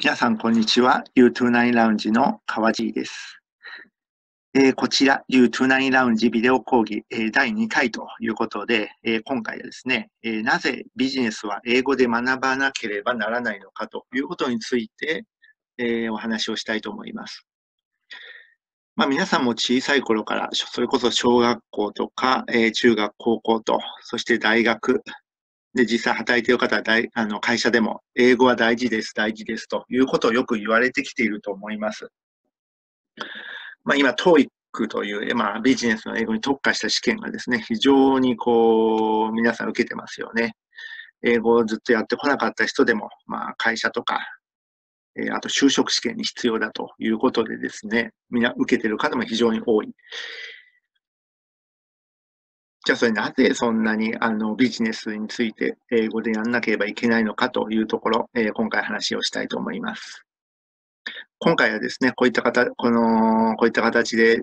皆さん、こんにちは。U29 ラウンジの川地です。えー、こちら、U29 ラウンジビデオ講義、えー、第2回ということで、えー、今回はですね、えなぜビジネスは英語で学ばなければならないのかということについて、えお話をしたいと思います。まあ、皆さんも小さい頃から、それこそ小学校とか、え中学、高校と、そして大学、で、実際働いている方は大あの会社でも、英語は大事です、大事ですということをよく言われてきていると思います。まあ、今、TOEIC という、まあ、ビジネスの英語に特化した試験がですね、非常にこう、皆さん受けてますよね。英語をずっとやってこなかった人でも、まあ、会社とか、え、あと就職試験に必要だということでですね、みんな受けてる方も非常に多い。じゃあそれなぜそんなにあのビジネスについて英語でやんなければいけないのかというところ、えー、今回話をしたいと思います。今回はですね、こういった方、この、こういった形で、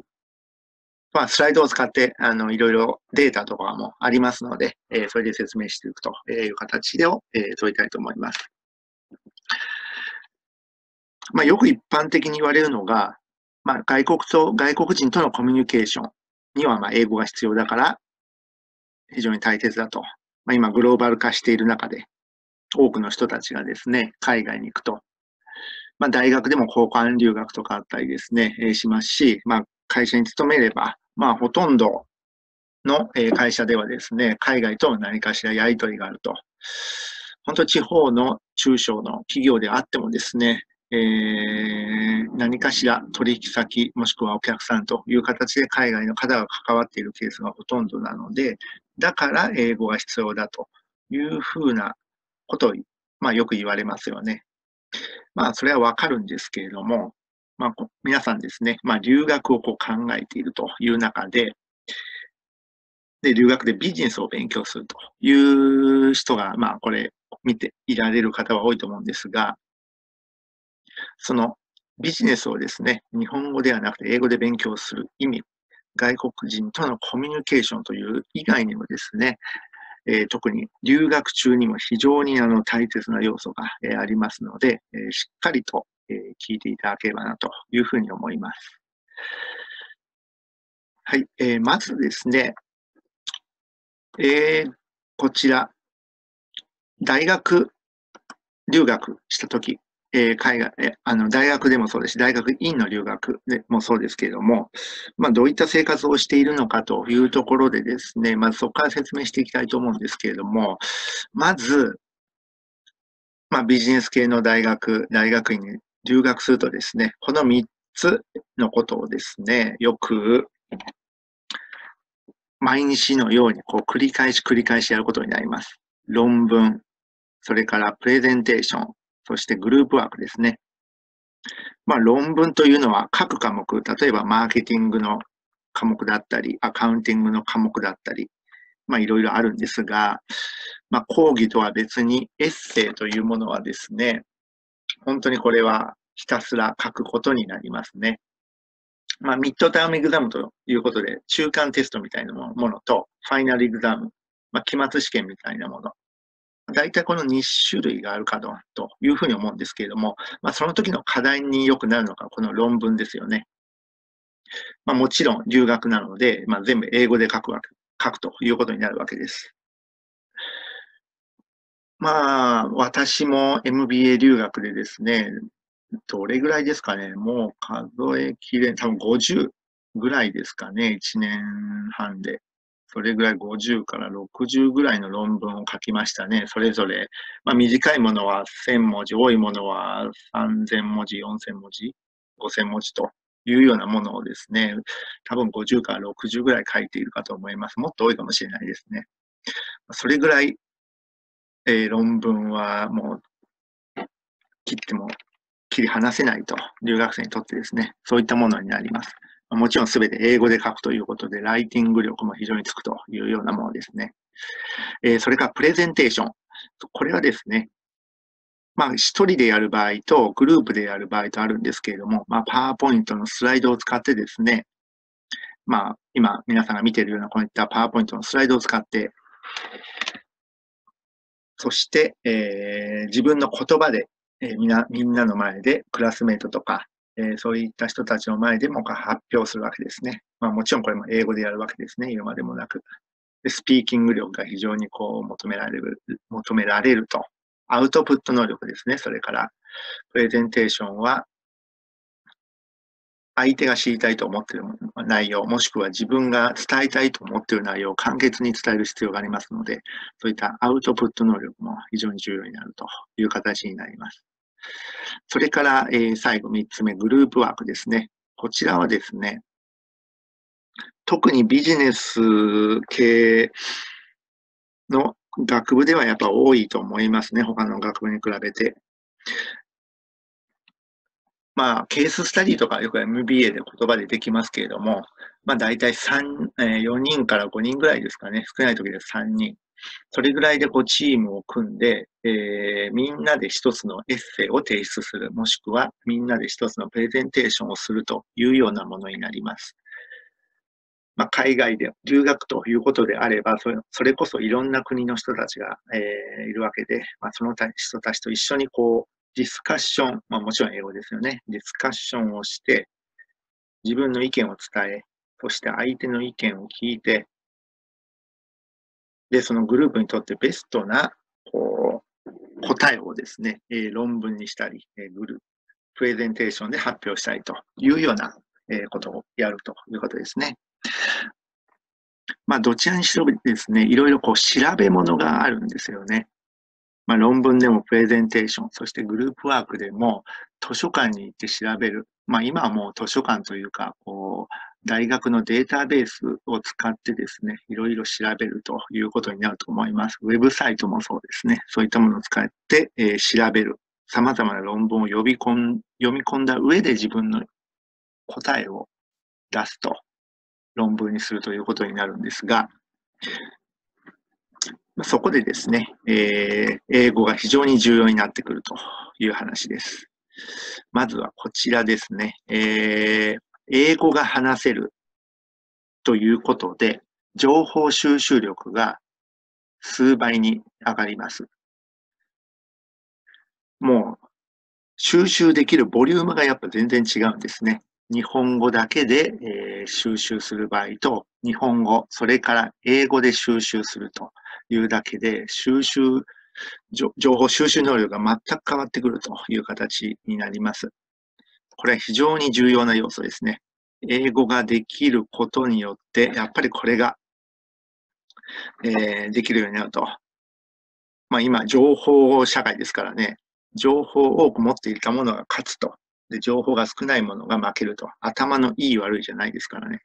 まあ、スライドを使って、あの、いろいろデータとかもありますので、えー、それで説明していくという形でを、えー、取りたいと思います。まあ、よく一般的に言われるのが、まあ、外国と、外国人とのコミュニケーションには、まあ、英語が必要だから、非常に大切だと。まあ、今、グローバル化している中で、多くの人たちがですね、海外に行くと。まあ、大学でも交換留学とかあったりですね、えー、しますし、まあ、会社に勤めれば、まあ、ほとんどの、会社ではですね、海外と何かしらやりとりがあると。本当地方の中小の企業であってもですね、えー、何かしら取引先もしくはお客さんという形で海外の方が関わっているケースがほとんどなので、だから英語が必要だというふうなことを、まあ、よく言われますよね。まあ、それはわかるんですけれども、まあ、皆さんですね、まあ、留学をこう考えているという中で、で、留学でビジネスを勉強するという人が、まあ、これ、見ていられる方は多いと思うんですが、そのビジネスをですね、日本語ではなくて英語で勉強する意味外国人とのコミュニケーションという以外にもですね、えー、特に留学中にも非常にあの大切な要素が、えー、ありますので、えー、しっかりと、え聞いていただければなというふうに思います。はい、えまずですね、えこちら、大学留学したとき、えー、海外、えあの、大学でもそうですし、大学院の留学でもそうですけれども、まあ、どういった生活をしているのかというところでですね、まずそこから説明していきたいと思うんですけれども、まず、まあ、ビジネス系の大学、大学院に留学するとですね、この3つのことをですね、よく、毎日のようにこう繰り返し繰り返しやることになります。論文、それからプレゼンテーション、そしてグループワークですね。まあ、論文というのは各科目、例えばマーケティングの科目だったり、アカウンティングの科目だったり、まあ、いろいろあるんですが、まあ、講義とは別にエッセイというものはですね、本当にこれはひたすら書くことになりますね。まあ、ミッドタームエグザムということで、中間テストみたいなものと、ファイナルエグザム、まあ、期末試験みたいなもの、大体この2種類があるかどというふうに思うんですけれども、まあ、その時の課題によくなるのがこの論文ですよね。まあ、もちろん留学なので、まあ、全部英語で書くわけ、書くということになるわけです。まあ、私も MBA 留学でですね、どれぐらいですかね、もう数えきれ、多分50ぐらいですかね、1年半で。それぐらい50から60ぐらいの論文を書きましたね。それぞれ。まあ、短いものは1000文字、多いものは3000文字、4000文字、5000文字というようなものをですね、多分50から60ぐらい書いているかと思います。もっと多いかもしれないですね。それぐらい、えー、論文はもう切っても切り離せないと、留学生にとってですね、そういったものになります。もちろんすべて英語で書くということで、ライティング力も非常につくというようなものですね。えー、それからプレゼンテーション。これはですね、まあ、一人でやる場合と、グループでやる場合とあるんですけれども、まあ、パワーポイントのスライドを使ってですね、まあ、今、皆さんが見ているようなこういったパワーポイントのスライドを使って、そして、えー、自分の言葉でえー、みな、みんなの前で、クラスメートとか、え、そういった人たちの前でも発表するわけですね。まあもちろんこれも英語でやるわけですね。言うまでもなく。でスピーキング力が非常にこう求められる、求められると。アウトプット能力ですね。それから、プレゼンテーションは相手が知りたいと思っている内容、もしくは自分が伝えたいと思っている内容を簡潔に伝える必要がありますので、そういったアウトプット能力も非常に重要になるという形になります。それから、えー、最後3つ目、グループワークですね。こちらはですね、特にビジネス系の学部ではやっぱ多いと思いますね。他の学部に比べて。まあ、ケーススタディとかよく MBA で言葉でできますけれども、まあ大体3、えー、4人から5人ぐらいですかね。少ない時で3人。それぐらいでこうチームを組んで、えー、みんなで一つのエッセイを提出する、もしくはみんなで一つのプレゼンテーションをするというようなものになります。まあ、海外で留学ということであれば、それこそいろんな国の人たちが、えー、いるわけで、まあ、その人たちと一緒にこう、ディスカッション、まあもちろん英語ですよね。ディスカッションをして、自分の意見を伝え、そして相手の意見を聞いて、で、そのグループにとってベストな、こう、答えをですね、え、論文にしたり、えー、グループ、プレゼンテーションで発表したりというような、え、ことをやるということですね。まあ、どちらにしろですね、いろいろこう調べ物があるんですよね。まあ、論文でもプレゼンテーション、そしてグループワークでも図書館に行って調べる。まあ、今はもう図書館というか、こう、大学のデータベースを使ってですね、いろいろ調べるということになると思います。ウェブサイトもそうですね。そういったものを使って、えー、調べる。様々な論文を呼び込ん読み込んだ上で自分の答えを出すと、論文にするということになるんですが、そこでですね、えー、英語が非常に重要になってくるという話です。まずはこちらですね。えー、英語が話せるということで、情報収集力が数倍に上がります。もう、収集できるボリュームがやっぱ全然違うんですね。日本語だけで、えー、収集する場合と、日本語、それから英語で収集するというだけで、収集、情報収集能力が全く変わってくるという形になります。これは非常に重要な要素ですね。英語ができることによって、やっぱりこれが、えー、できるようになると。まあ今、情報社会ですからね、情報を多く持っていたものが勝つと。で、情報が少ないものが負けると。頭のいい悪いじゃないですからね。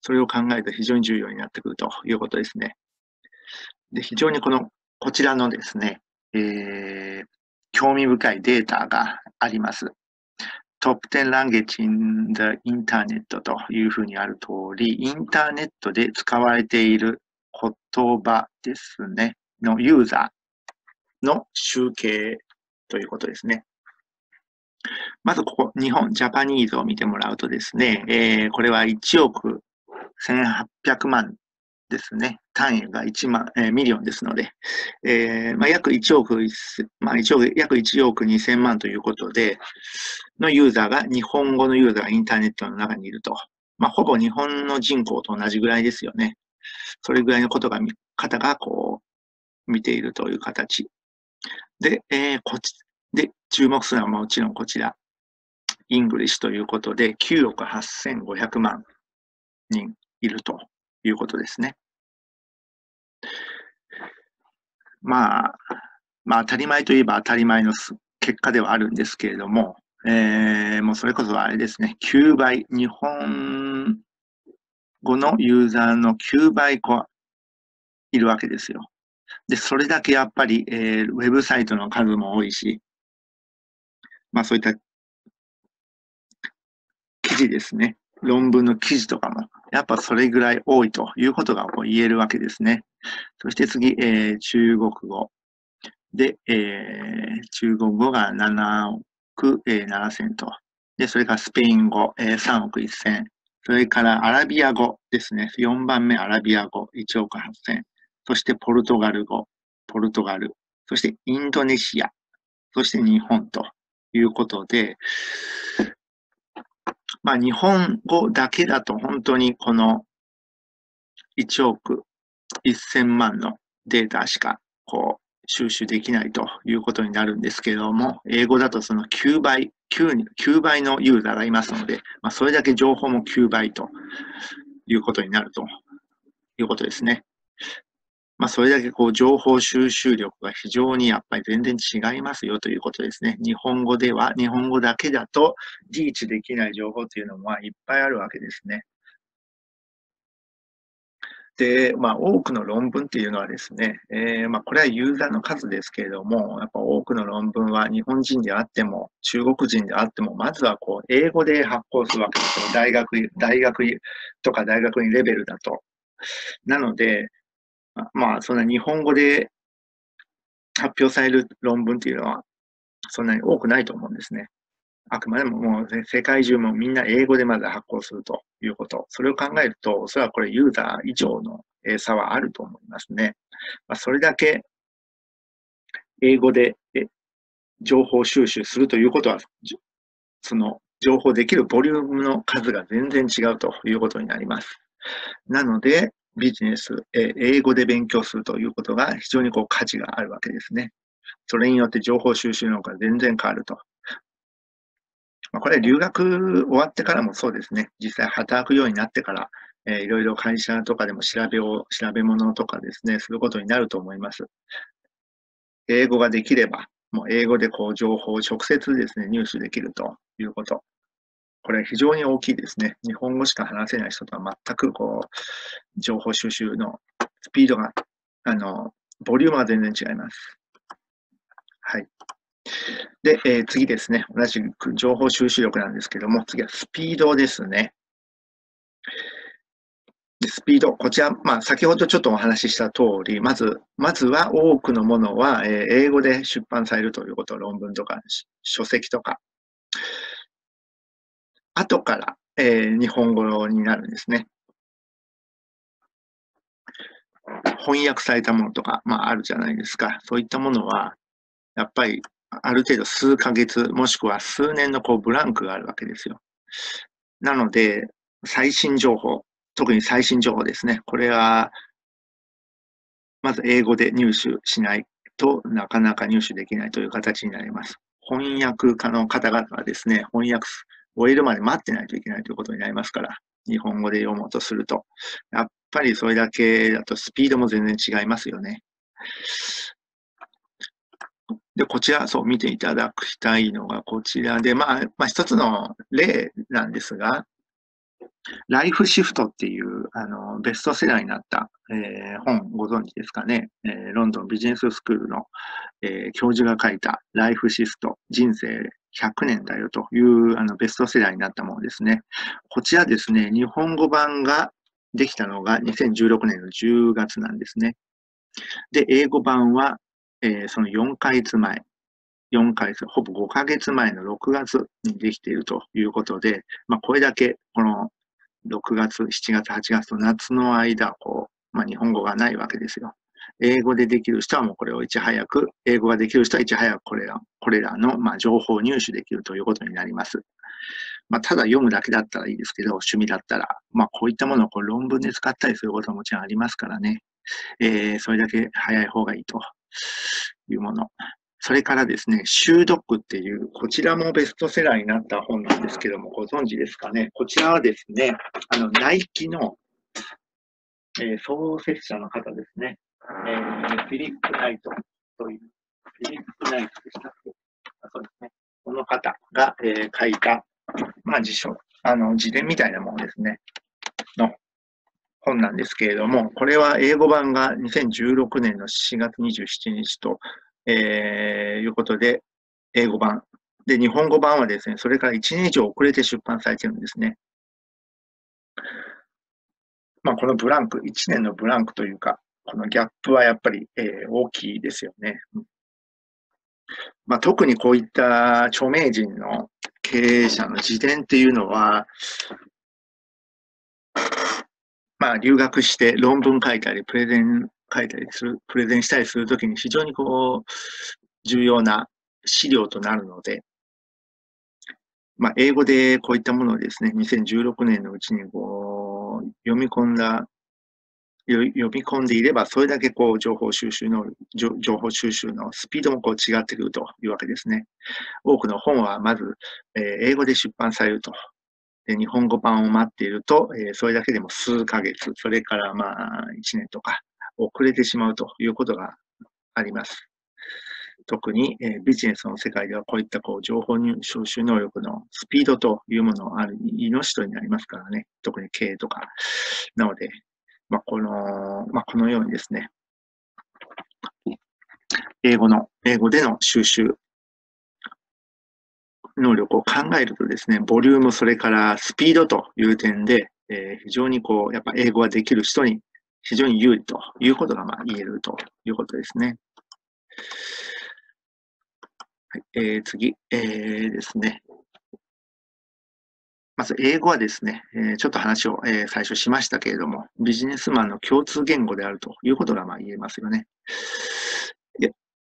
それを考えると非常に重要になってくるということですね。で、非常にこの、こちらのですね、えー、興味深いデータがあります。トップ10 language in the internet というふうにある通り、インターネットで使われている言葉ですね、のユーザーの集計ということですね。まずここ、日本、 Japanese を見てもらうとですね、えー、これは1億1800万ですね。単位が1万、えー、 million ですので、えー、まあ、約1億、まあ、1億、約1億2000万ということで、のユーザーが、日本語のユーザーがインターネットの中にいると。まあ、ほぼ日本の人口と同じぐらいですよね。それぐらいのことが、方がこう、見ているという形。で、えー、こっち、で、注目するのはもちろんこちら。 English ということで、9億8500万人いるということですね。まあ、まあ当たり前といえば当たり前の結果ではあるんですけれども、えー、もうそれこそあれですね、9倍、日本語のユーザーの9倍こいるわけですよ。で、それだけやっぱり、えー、ウェブサイトの数も多いし、まあそういった記事ですね。論文の記事とかも、やっぱそれぐらい多いということが言えるわけですね。そして次、えー、中国語。で、えー、中国語が7億、えー、7000と。で、それからスペイン語、えー、3億1000。それからアラビア語ですね。4番目アラビア語、1億8000。そしてポルトガル語、ポルトガル。そしてインドネシア、そして日本ということで、まあ日本語だけだと本当にこの1億1000万のデータしかこう収集できないということになるんですけれども、英語だとその9倍、9, 9倍のユーザーがいますので、まあ、それだけ情報も9倍ということになるということですね。まあ、それだけこう情報収集力が非常にやっぱり全然違いますよということですね。日本語では、日本語だけだとリーチできない情報というのはいっぱいあるわけですね。で、まあ、多くの論文っていうのはですね、えー、まあ、これはユーザーの数ですけれども、やっぱ多くの論文は日本人であっても、中国人であっても、まずはこう、英語で発行するわけですよ。大学、大学とか大学にレベルだと。なので、まあ、そんな日本語で発表される論文っていうのは、そんなに多くないと思うんですね。あくまでももう世界中もみんな英語でまず発行するということ。それを考えると、おそらくこれユーザー以上の差はあると思いますね。まあ、それだけ英語で情報収集するということは、その情報できるボリュームの数が全然違うということになります。なので、ビジネス、え英語で勉強するということが非常にこう価値があるわけですね。それによって情報収集能が全然変わるとまあ、これ留学終わってからもそうですね。実際働くようになってから、えー、いろいろ会社とかでも調べを、調べ物とかですね、することになると思います。英語ができれば、もう英語でこう情報を直接ですね、入手できるということ。これ非常に大きいですね。日本語しか話せない人とは全くこう、情報収集のスピードが、あの、ボリュームが全然違います。はい。で、えー、次ですね。同じく情報収集力なんですけども、次はスピードですね。でスピード、こちら、まあ、先ほどちょっとお話しした通り、まず、まずは多くのものは、えー、英語で出版されるということ、論文とか、書籍とか。後から、えー、日本語になるんですね。翻訳されたものとか、まあ、あるじゃないですか。そういったものは、やっぱりある程度数ヶ月、もしくは数年のこうブランクがあるわけですよ。なので、最新情報、特に最新情報ですね。これは、まず英語で入手しないとなかなか入手できないという形になります。翻訳家の方々はですね、翻訳終えるまで待ってないといけないということになりますから、日本語で読もうとすると。やっぱりそれだけだとスピードも全然違いますよね。で、こちら、そう、見ていただきたいのがこちらで、まあ、まあ、一つの例なんですが、ライフシフトっていう、あの、ベストセラーになった、えー、本ご存知ですかね。えー、ロンドンビジネススクールの、えー、教授が書いたライフシフト、人生100年だよというあのベストセラーになったものですね。こちらですね、日本語版ができたのが2016年の10月なんですね。で、英語版はえー、その4ヶ月前、4ヶ月、ほぼ5ヶ月前の6月にできているということで、まあ、これだけ、この6月、7月、8月と夏の間、こう、まあ、日本語がないわけですよ。英語でできる人はもうこれをいち早く、英語ができる人はいち早くこれら、これらの、ま、情報を入手できるということになります。まあ、ただ読むだけだったらいいですけど、趣味だったら、まあ、こういったものをこう論文で使ったりすることももちろんありますからね。えー、それだけ早い方がいいというもの。それからですね、シュードックっていう、こちらもベストセラーになった本なんですけども、ご存知ですかね？こちらはですね、あの、ナイキの、えー、創設者の方ですね。えー、フィリップ・ナイトという、フィリップ・ナイトでしたっけそうですね。この方が、えー、書いた、まあ、辞書、あの、自伝みたいなものですね。の本なんですけれども、これは英語版が2016年の4月27日と、えー、いうことで、英語版。で、日本語版はですね、それから1年以上遅れて出版されてるんですね。まあ、このブランク、1年のブランクというか、このギャップはやっぱり、えー、大きいですよね。まあ、特にこういった著名人の経営者の自伝っていうのは、まあ、留学して論文書いたり、プレゼン書いたりする、プレゼンしたりするときに非常にこう、重要な、資料となるので、まあ、英語でこういったものをですね、2016年のうちにこう読み込んだ、読み込んでいれば、それだけこう情報収集の、情報収集のスピードもこう違ってくるというわけですね。多くの本はまず、えー、英語で出版されると。で日本語版を待っていると、えー、それだけでも数ヶ月、それからまあ1年とか遅れてしまうということがあります。特に、えー、ビジネスの世界ではこういったこう情報収集能力のスピードというものがある命取りになりますからね。特に経営とか。なので、まあ、この、まあ、このようにですね、英語の、英語での収集能力を考えるとですね、ボリューム、それからスピードという点で、えー、非常にこう、やっぱ英語ができる人に非常に有利ということがまあ言えるということですね。はい、えー、次、えー、ですね。まず英語はですね、え、ちょっと話を、え、最初しましたけれども、ビジネスマンの共通言語であるということがまあ言えますよね。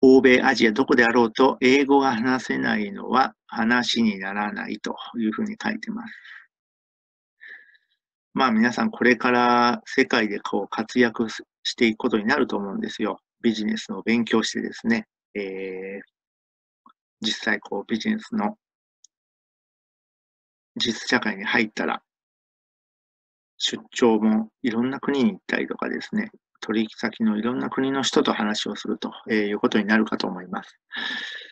欧米、アジア、どこであろうと、英語が話せないのは話にならないというふうに書いてます。まあ皆さんこれから世界でこう活躍していくことになると思うんですよ。ビジネスを勉強してですね、えー、実際こうビジネスの実社会に入ったら、出張もいろんな国に行ったりとかですね、取引先のいろんな国の人と話をするということになるかと思います。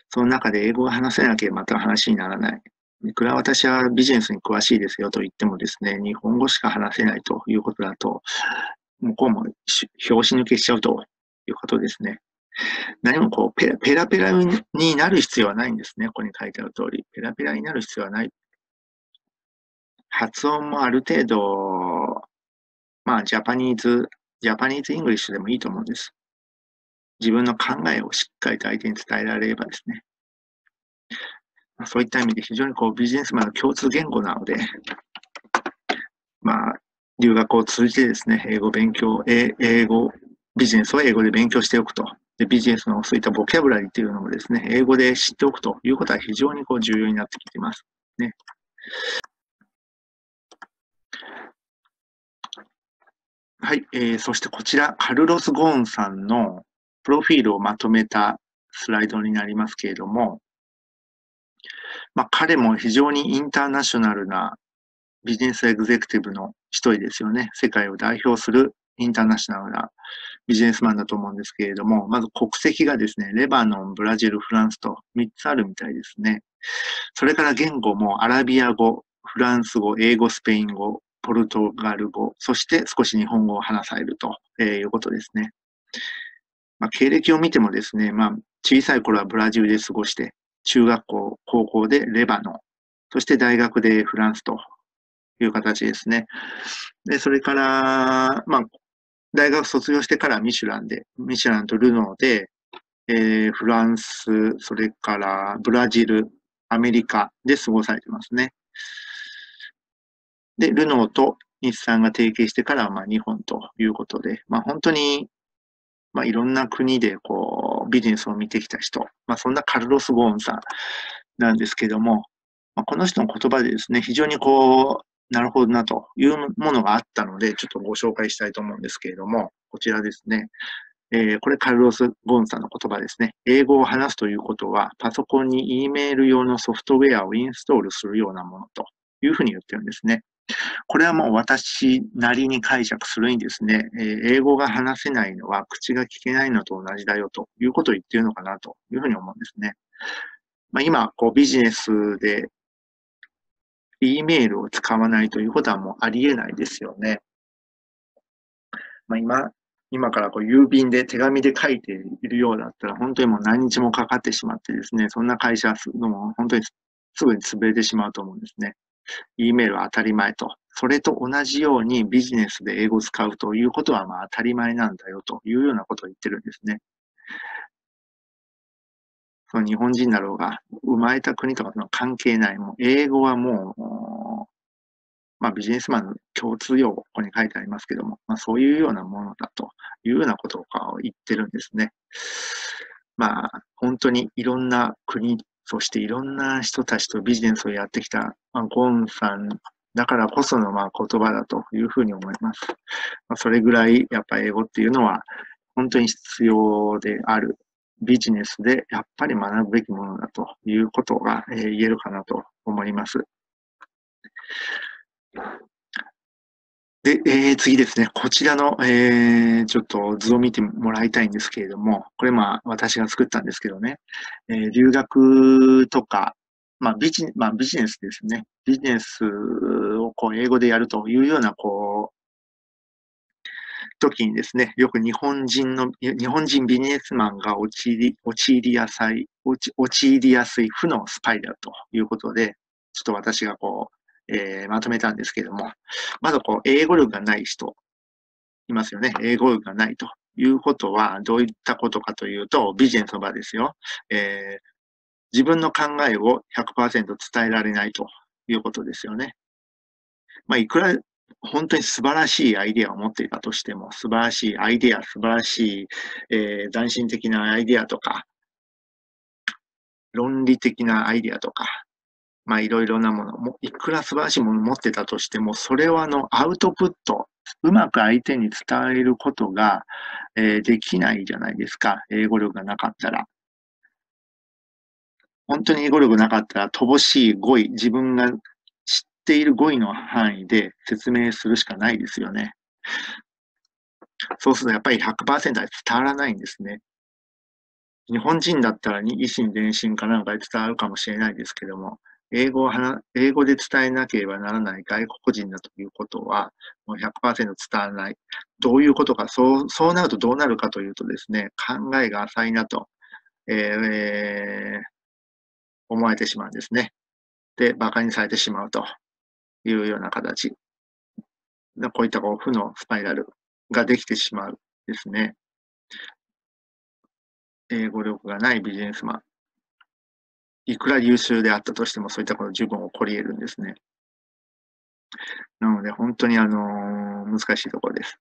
その中で英語が話せなければまた話にならない。いくら私はビジネスに詳しいですよと言ってもですね、日本語しか話せないということだと、向こうも拍子抜けしちゃうということですね。何もこうペラペラペラになる必要はないんですね。ここに書いてある通り。ペラペラになる必要はない。発音もある程度、まあ、 Japanese、Japanese English でもいいと思うんです。自分の考えをしっかりと相手に伝えられればですね。まあ、そういった意味で非常にこうビジネスマンの共通言語なので、まあ、留学を通じてですね、英語勉強、英語、ビジネスを英語で勉強しておくとでビジネスのそういったボキャブラリーっていうのもですね、英語で知っておくということは非常にこう重要になってきています。ね。はい、えー、そしてこちら、カルロス・ゴーンさんのプロフィールをまとめたスライドになりますけれども、まあ、彼も非常にインターナショナルなビジネスエグゼクティブの一人ですよね。世界を代表するインターナショナルなビジネスマンだと思うんですけれども、まず国籍がですね、レバノン、ブラジル、フランスと3つあるみたいですね。それから言語もアラビア語、フランス語、英語、スペイン語、ポルトガル語、そして少し日本語を話されるとえいうことですね。まあ、経歴を見てもですね、まあ、小さい頃はブラジルで過ごして、中学校、高校でレバノン、そして大学でフランスという形ですね。で、それから、まあ、大学卒業してからミシュランで、ミシュランとルノーで、えー、フランス、それからブラジル、アメリカで過ごされてますね。で、ルノーと日産が提携してから、まあ、日本ということで、まあ、本当に、まあ、いろんな国でこうビジネスを見てきた人、まあ、そんなカルロス・ゴーンさんなんですけども、まあ、この人の言葉でですね、非常にこう、なるほどなというものがあったので、ちょっとご紹介したいと思うんですけれども、こちらですね。えー、これカルロス・ゴーンさんの言葉ですね。英語を話すということは、パソコンに E メール用のソフトウェアをインストールするようなものというふうに言ってるんですね。これはもう私なりに解釈するにですね、えー、英語が話せないのは口が聞けないのと同じだよということを言っているのかなというふうに思うんですね。まあ、今、こうビジネスで E メールを使わないということはもうありえないですよね。まあ、今、今からこう郵便で手紙で書いているようだったら、本当にもう何日もかかってしまってですね、そんな会社すのも本当にすぐに潰れてしまうと思うんですね。E メールは当たり前と。それと同じようにビジネスで英語を使うということはまあ当たり前なんだよというようなことを言ってるんですね。その日本人だろうが、生まれた国とかの関係ない。もう英語はもう、まあビジネスマンの共通用語、ここに書いてありますけども、まあそういうようなものだというようなことを言ってるんですね。まあ、本当にいろんな国、そしていろんな人たちとビジネスをやってきた、まあ、ゴンさんだからこそのまあ言葉だというふうに思います。まあ、それぐらいやっぱ英語っていうのは本当に必要であるビジネスでやっぱり学ぶべきものだということが、言えるかなと思います。で、えー、次ですね。こちらの、えー、ちょっと図を見てもらいたいんですけれども、これまあ私が作ったんですけどね、えー、留学とか、まあビジまあ、ビジネスですね。ビジネスをこう英語でやるというような、こう、時にですね、よく日本人の、日本人ビジネスマンが陥り、陥りやすい、陥りやすい負のスパイラルということで、ちょっと私がこう、えー、まとめたんですけども、まずこう、英語力がない人、いますよね。英語力がないということは、どういったことかというと、ビジネスの場ですよ。えー、自分の考えを100%伝えられないということですよね。まあ、いくら本当に素晴らしいアイデアを持っていたとしても、素晴らしいアイデア、素晴らしい、えー、斬新的なアイデアとか、論理的なアイデアとか、まあいろいろなもの、もいくら素晴らしいものを持ってたとしても、それをあのアウトプット、うまく相手に伝えることが、えー、できないじゃないですか。英語力がなかったら。本当に英語力なかったら、乏しい語彙、自分が知っている語彙の範囲で説明するしかないですよね。そうするとやっぱり100%は伝わらないんですね。日本人だったらに、維新伝心かなんかで伝わるかもしれないですけども、英語を話、英語で伝えなければならない外国人だということは、もう100%伝わらない。どういうことか、そう、そうなるとどうなるかというとですね、考えが浅いなと、えー、思われてしまうんですね。で、馬鹿にされてしまうというような形。こういったこう負のスパイラルができてしまうですね。英語力がないビジネスマン。いくら優秀であったとしても、そういったこと十分起こり得るんですね。なので、本当にあの、難しいところです。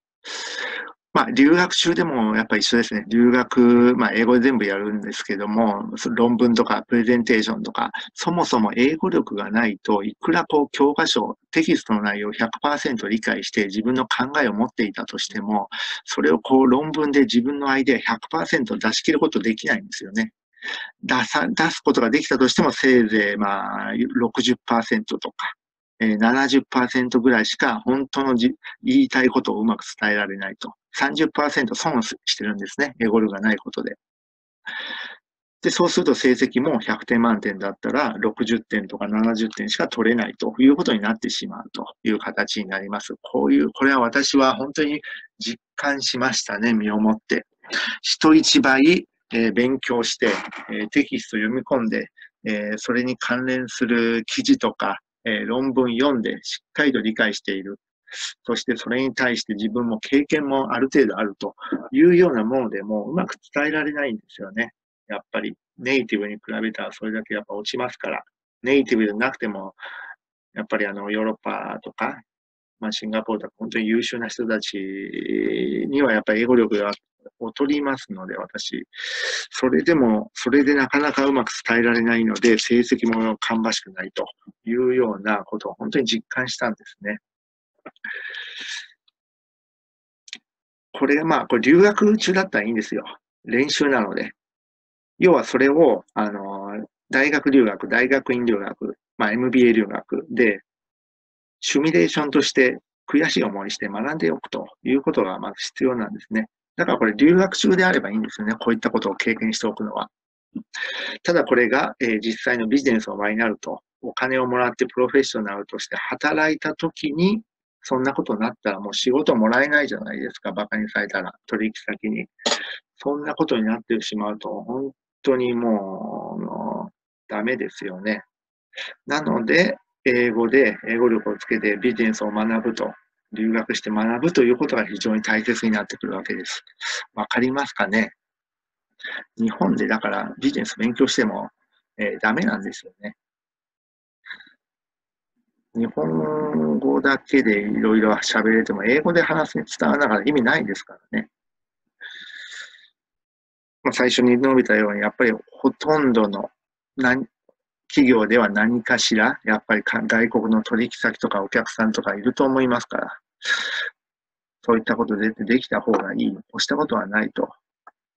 まあ、留学中でもやっぱ一緒ですね。留学、まあ、英語で全部やるんですけども、論文とかプレゼンテーションとか、そもそも英語力がないといくらこう教科書、テキストの内容を100%理解して自分の考えを持っていたとしても、それをこう論文で自分のアイデア100%出し切ることできないんですよね。出さ、出すことができたとしても、せいぜいまあ60%とか、えー、70%ぐらいしか本当のじ言いたいことをうまく伝えられないと。30%損してるんですね。英語力がないことで。で、そうすると成績も100点満点だったら60点とか70点しか取れないということになってしまうという形になります。こういう、これは私は本当に実感しましたね、身をもって。人一倍え、勉強して、え、テキスト読み込んで、え、それに関連する記事とか、え論文読んでしっかりと理解している。そしてそれに対して自分も経験もある程度あるというようなものでもうまく伝えられないんですよね。やっぱりネイティブに比べたらそれだけやっぱ落ちますから。ネイティブでなくても、やっぱりあのヨーロッパとか、まあ、シンガポールとか本当に優秀な人たちにはやっぱり英語力がを取りますので、私。それでも、それでなかなかうまく伝えられないので、成績も芳しくないというようなことを本当に実感したんですね。これまあ、これ留学中だったらいいんですよ。練習なので。要はそれを、あの、大学留学、大学院留学、まあ MBA 留学で、シミュレーションとして悔しい思いして学んでおくということがまず必要なんですね。だからこれ留学中であればいいんですよね。こういったことを経験しておくのは。ただこれが、えー、実際のビジネスの場合になると、お金をもらってプロフェッショナルとして働いたときに、そんなことになったらもう仕事もらえないじゃないですか。馬鹿にされたら、取引先に。そんなことになってしまうと、本当にもう、ダメですよね。なので、英語で、英語力をつけてビジネスを学ぶと留学して学ぶということが非常に大切になってくるわけです。わかりますかね？日本でだからビジネス勉強しても、えー、ダメなんですよね。日本語だけでいろいろ喋れても、英語で話すに伝わらながら意味ないですからね。まあ最初に述べたように、やっぱりほとんどの何企業では何かしら、やっぱり外国の取引先とかお客さんとかいると思いますから、そういったことでできた方がいい、押したことはないと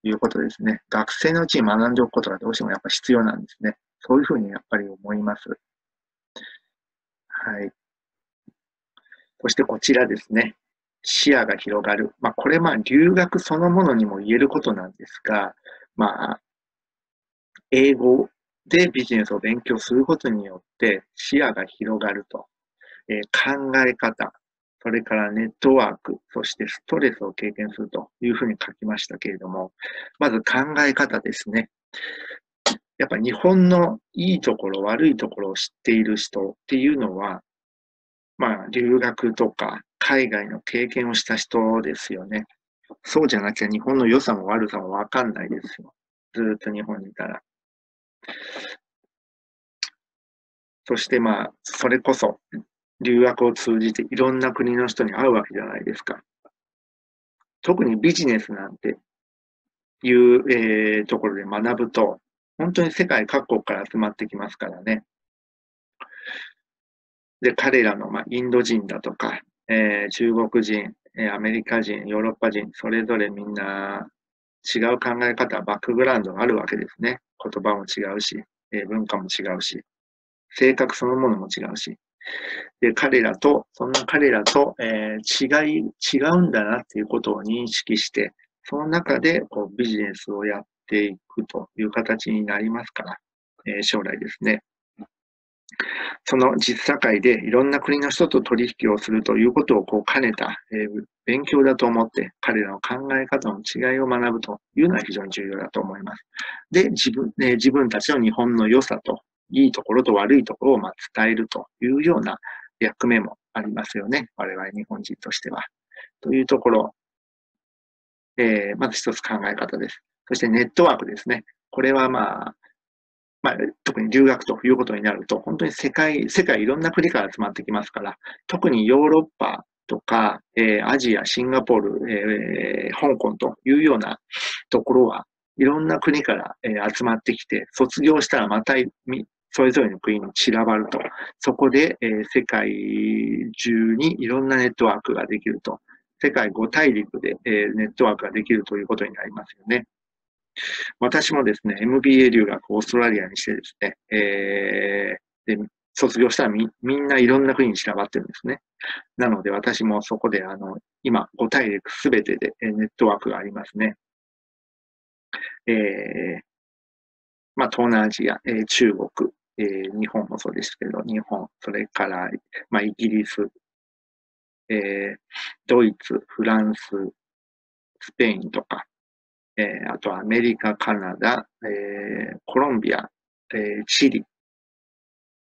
いうことですね。学生のうちに学んでおくことがどうしてもやっぱ必要なんですね。そういうふうにやっぱり思います。はい。そしてこちらですね。視野が広がる。まあ、これ、まあ、留学そのものにも言えることなんですが、まあ、英語でビジネスを勉強することによって視野が広がると。えー、考え方、それからネットワーク、そしてストレスを経験するというふうに書きましたけれども、まず考え方ですね。やっぱ日本のいいところ、悪いところを知っている人っていうのは、まあ、留学とか海外の経験をした人ですよね。そうじゃなきゃ日本の良さも悪さもわかんないですよ。ずっと日本にいたら。そしてまあ、それこそ、留学を通じていろんな国の人に会うわけじゃないですか。特にビジネスなんていう、えー、ところで学ぶと、本当に世界各国から集まってきますからね。で、彼らの、まあ、インド人だとか、えー、中国人、えー、アメリカ人、ヨーロッパ人、それぞれみんな違う考え方、バックグラウンドがあるわけですね。言葉も違うし、え、文化も違うし、性格そのものも違うし。で、彼らと、そんな彼らと、えー、違い、違うんだなっていうことを認識して、その中でこうビジネスをやっていくという形になりますから、えー、将来ですね。その実社会でいろんな国の人と取引をするということをこう兼ねた、え、勉強だと思って彼らの考え方の違いを学ぶというのは非常に重要だと思います。で、自分、え、自分たちの日本の良さといいところと悪いところをま伝えるというような役目もありますよね。我々日本人としては。というところ、えー、まず一つ考え方です。そしてネットワークですね。これはまあ、まあ、特に留学ということになると、本当に世界、世界いろんな国から集まってきますから、特にヨーロッパとか、えー、アジア、シンガポール、えー、香港というようなところは、いろんな国から、えー、集まってきて、卒業したらまたそれぞれの国に散らばると。そこで、えー、世界中にいろんなネットワークができると。世界5大陸で、えー、ネットワークができるということになりますよね。私もですね、MBA 留学オーストラリアにしてですね、えー、で卒業したらみみんないろんな国に散らばってるんですね。なので私もそこであの今5大陸すべてでネットワークがありますね。えー、まあ、東南アジア、えー、中国、えー、日本もそうですけど、日本、それから、まあ、イギリス、えー、ドイツ、フランス、スペインとか、えー、あとアメリカ、カナダ、えー、コロンビア、えー、チリ、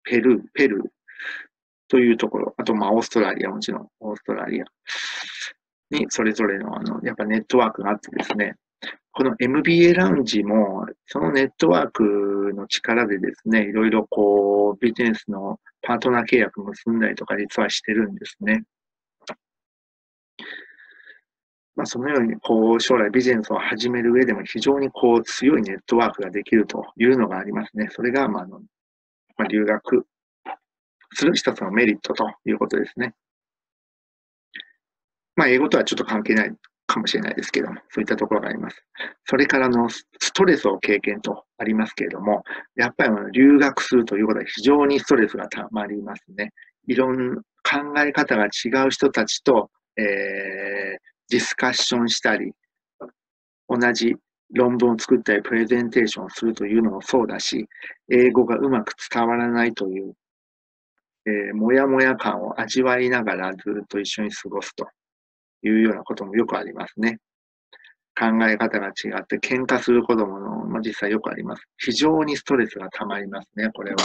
ペルー、ペルーというところ、あとまあオーストラリア、もちろんオーストラリアにそれぞれのあの、やっぱネットワークがあってですね、この MBA ラウンジも、そのネットワークの力でですね、いろいろこう、ビジネスのパートナー契約結んだりとか実はしてるんですね。まあ、そのように、こう、将来ビジネスを始める上でも非常にこう、強いネットワークができるというのがありますね。それが、まあ、あの、まあ、留学する一つのメリットということですね。まあ、英語とはちょっと関係ないかもしれないですけども、そういったところがあります。それからのストレスを経験とありますけれども、やっぱり留学するということは非常にストレスがたまりますね。いろんな考え方が違う人たちと、えー、ディスカッションしたり、同じ論文を作ったり、プレゼンテーションをするというのもそうだし、英語がうまく伝わらないという、えー、もやもや感を味わいながらずっと一緒に過ごすというようなこともよくありますね。考え方が違って喧嘩することも、ま、実際よくあります。非常にストレスが溜まりますね、これは。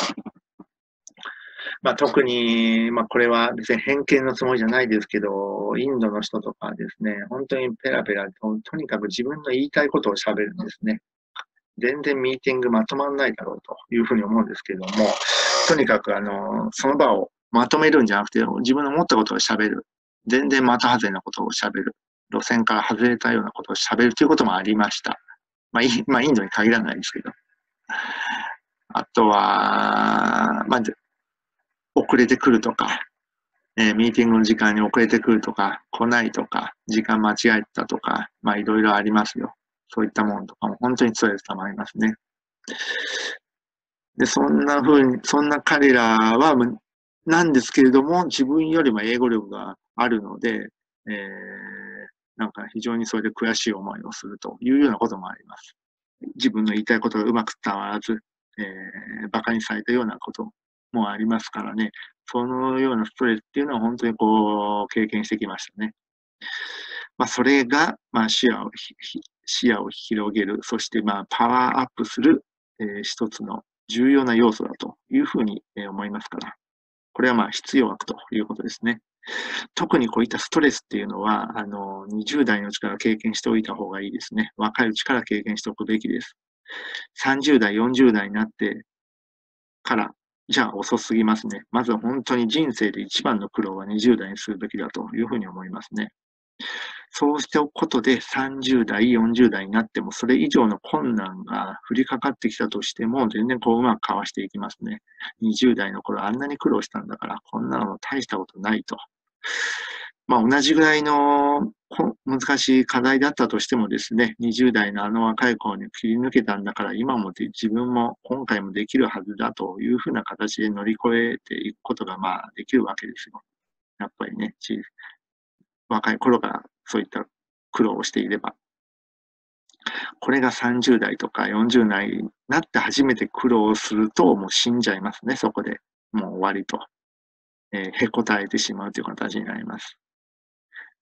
まあ、特に、まあ、これは別に偏見のつもりじゃないですけど、インドの人とかですね、本当にペラペラと、とにかく自分の言いたいことを喋るんですね。全然ミーティングまとまらないだろうというふうに思うんですけども、とにかくあの、その場をまとめるんじゃなくて、自分の思ったことを喋る。全然的外れなことを喋る。路線から外れたようなことを喋るということもありました。まあ、まあ、インドに限らないですけど。あとは、まあ、遅れてくるとか、えー、ミーティングの時間に遅れてくるとか、来ないとか、時間間違えたとか、まあいろいろありますよ。そういったものとかも本当にストレス溜まりますね。で、そんな風に、そんな彼らは、なんですけれども、自分よりも英語力があるので、えー、なんか非常にそれで悔しい思いをするというようなこともあります。自分の言いたいことがうまく伝わらず、えー、馬鹿にされたようなこともありますからね、そのようなストレスっていうのは本当にこう、経験してきましたね。まあ、それが、まあ、視野を、視野を広げる、そしてまあ、パワーアップする、えー、一つの重要な要素だというふうに思いますから、これはまあ必要悪ということですね。特にこういったストレスっていうのは、あの、20代のうちから経験しておいた方がいいですね。若いうちから経験しておくべきです。30代、40代になってから、じゃあ遅すぎますね。まず本当に人生で一番の苦労は20代にするべきだというふうに思いますね。そうしておくことで30代、40代になってもそれ以上の困難が降りかかってきたとしても全然こううまくかわしていきますね。20代の頃あんなに苦労したんだからこんなの大したことないと。まあ同じぐらいの難しい課題だったとしてもですね、20代のあの若い子に切り抜けたんだから今も自分も今回もできるはずだというふうな形で乗り越えていくことがまあできるわけですよ。やっぱりね、若い頃からそういった苦労をしていれば。これが30代とか40代になって初めて苦労するともう死んじゃいますね、そこで。もう終わりと。えー、へこたれてしまうという形になります。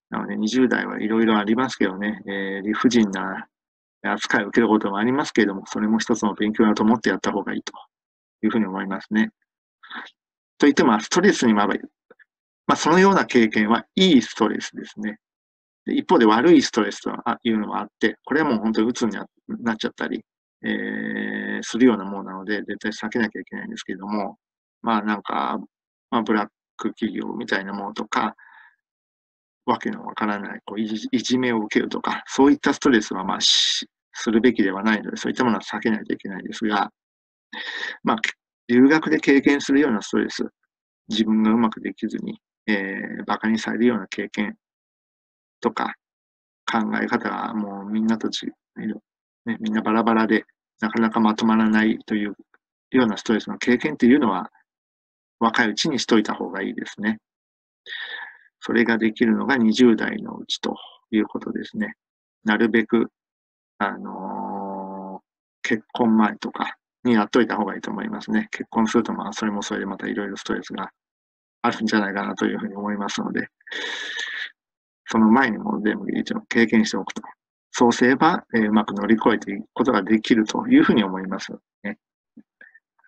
なので20代はいろいろありますけどね、えー、理不尽な扱いを受けることもありますけれども、それも一つの勉強だと思ってやった方がいいというふうに思いますね。といっても、ストレスにまばまあ、そのような経験はいいストレスですね。で一方で悪いストレスというのもあって、これはもう本当に鬱になっちゃったり、えー、するようなものなので、絶対避けなきゃいけないんですけれども、まあなんか、まあ、ブラック企業みたいなものとか、わけのわからないこういじめを受けるとか、そういったストレスはまあするべきではないので、そういったものは避けないといけないですが、まあ、留学で経験するようなストレス、自分がうまくできずに、えー、馬鹿にされるような経験とか考え方がもうみんなと違う、ね、みんなバラバラでなかなかまとまらないというようなストレスの経験っていうのは若いうちにしといた方がいいですね。それができるのが20代のうちということですね。なるべく、あのー、結婚前とかにやっといた方がいいと思いますね。結婚するとまあそれもそれでまたいろいろストレスがあるんじゃないかなというふうに思いますので、その前にも全部一応経験しておくと。そうすれば、えー、うまく乗り越えていくことができるというふうに思います、ね。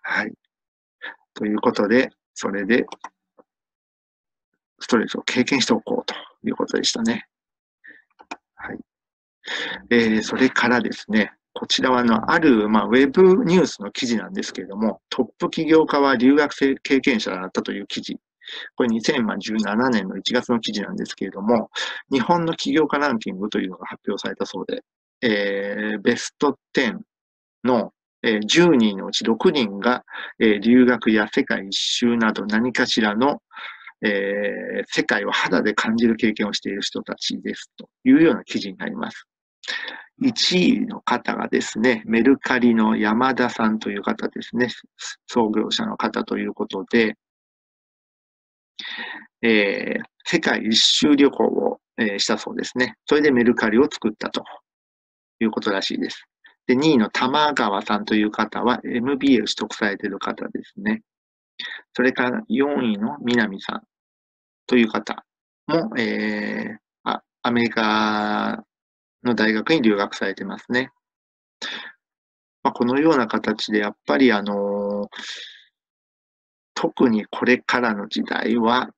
はい。ということで、それで、ストレスを経験しておこうということでしたね。はい。えー、それからですね、こちらはあの、ある、まあ、ウェブニュースの記事なんですけれども、トップ起業家は留学生経験者だったという記事これ2017年の1月の記事なんですけれども、日本の起業家ランキングというのが発表されたそうで、えー、ベスト10の、えー、10人のうち6人が、えー、留学や世界一周など何かしらの、えー、世界を肌で感じる経験をしている人たちですというような記事になります。1位の方がですね、メルカリの山田さんという方ですね、創業者の方ということで、えー、世界一周旅行を、え、したそうですね。それでメルカリを作ったということらしいです。で、2位の玉川さんという方は MBA を取得されている方ですね。それから4位の南さんという方も、えー、アメリカの大学に留学されてますね。まあ、このような形でやっぱりあの特にこれからの時代は、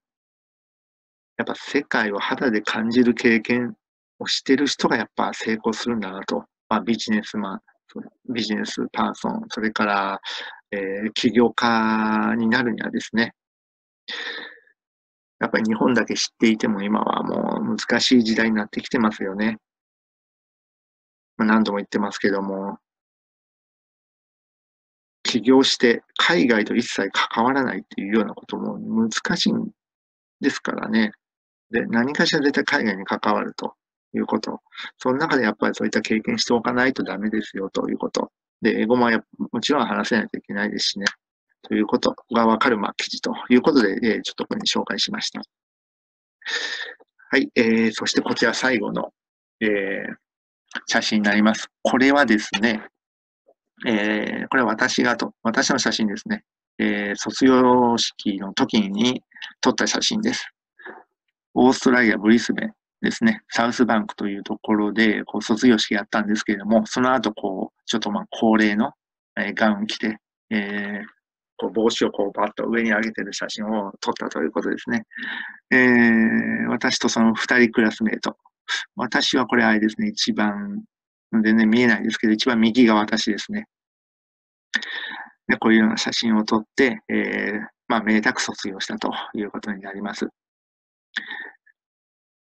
やっぱ世界を肌で感じる経験をしてる人がやっぱ成功するんだなと。まあ、ビジネスマン、ビジネスパーソン、それから、えー、起業家になるにはですね、やっぱり日本だけ知っていても今はもう難しい時代になってきてますよね。まあ、何度も言ってますけども、起業して海外と一切関わらないっていうようなことも難しいんですからね。で、何かしら絶対海外に関わるということ。その中でやっぱりそういった経験しておかないとダメですよということ。で、英語ももちろん話せないといけないですしね。ということがわかる、まあ、記事ということで、えー、ちょっとここに紹介しました。はい、えー、そしてこちら最後の、えー、写真になります。これはですね、えー、これは私がと、私の写真ですね。えー、卒業式の時に撮った写真です。オーストラリア・ブリスベンですね、サウスバンクというところで、こう、卒業式やったんですけれども、その後、こう、ちょっとまあ、恒例の、えー、ガウン着て、えー、こう帽子をこうバッと上に上げてる写真を撮ったということですね。えー、私とその二人クラスメート。私はこれあれですね、一番、全然見えないですけど、一番右が私ですね。でこういうような写真を撮って、えー、まあ、めでたく卒業したということになります。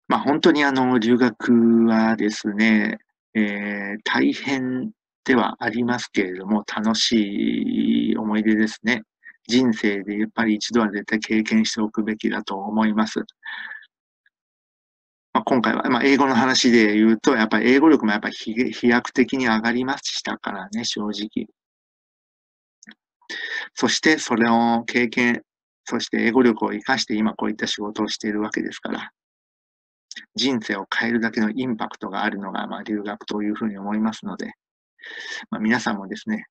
まあ、本当にあの、留学はですね、えー、大変ではありますけれども、楽しい思い出ですね。人生でやっぱり一度は絶対経験しておくべきだと思います。まあ、今回は、まあ、英語の話で言うと、やっぱり英語力もやっぱり飛躍的に上がりましたからね、正直。そしてそれを経験、そして英語力を活かして今こういった仕事をしているわけですから、人生を変えるだけのインパクトがあるのが、まあ、留学というふうに思いますので、まあ、皆さんもですね、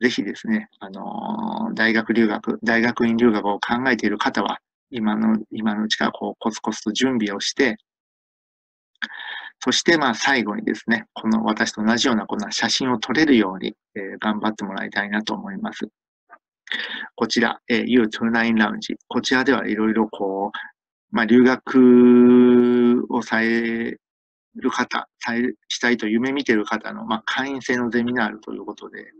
ぜひですね、あのー、大学留学、大学院留学を考えている方は、今の、今のうちからこうコツコツと準備をして、そしてまあ最後にですね、この私と同じようなこんな写真を撮れるように、えー、頑張ってもらいたいなと思います。こちら、えー、U29 ラウンジ。こちらではいろいろこう、まあ留学をされる方、したいと夢見てる方の、まあ、会員制のゼミナールということで、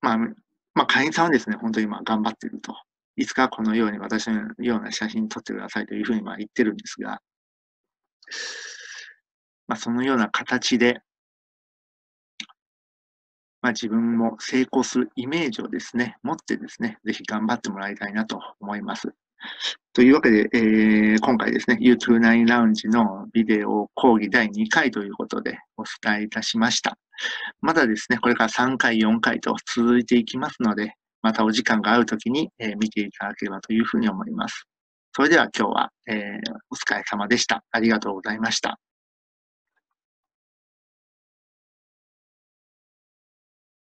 まあ、まあ、会員さんはですね、本当に今頑張っていると。いつかこのように私のような写真撮ってくださいというふうにまあ言ってるんですが、まあ、そのような形で、まあ、自分も成功するイメージをですね、持ってですね、ぜひ頑張ってもらいたいなと思います。というわけで、えー、今回ですね、U29 ラウンジのビデオ講義第2回ということでお伝えいたしました。まだですね、これから3回、4回と続いていきますので、またお時間が合うときに、えー、見ていただければというふうに思います。それでは今日は、えー、お疲れ様でした。ありがとうございました。